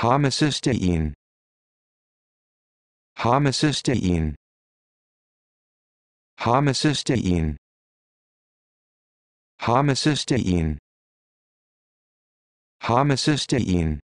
homocysteine. Homocysteine. Homocysteine. Homocysteine. Homocysteine.